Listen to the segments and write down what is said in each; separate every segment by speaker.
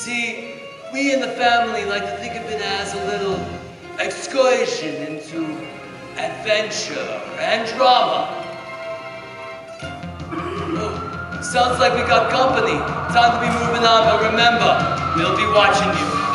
Speaker 1: see, we in the family like to think of it as a little excursion into adventure and drama. Oh, sounds like we got company. Time to be moving on, but remember, we'll be watching you.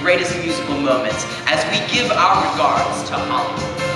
Speaker 2: greatest musical moments as we give our regards to Hollywood.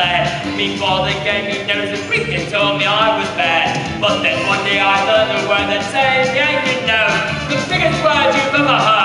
Speaker 1: Lad. Me father gave me nose and freak and told me I was bad. But then one day I learned a word that says, yeah, you know, the biggest word you've ever heard,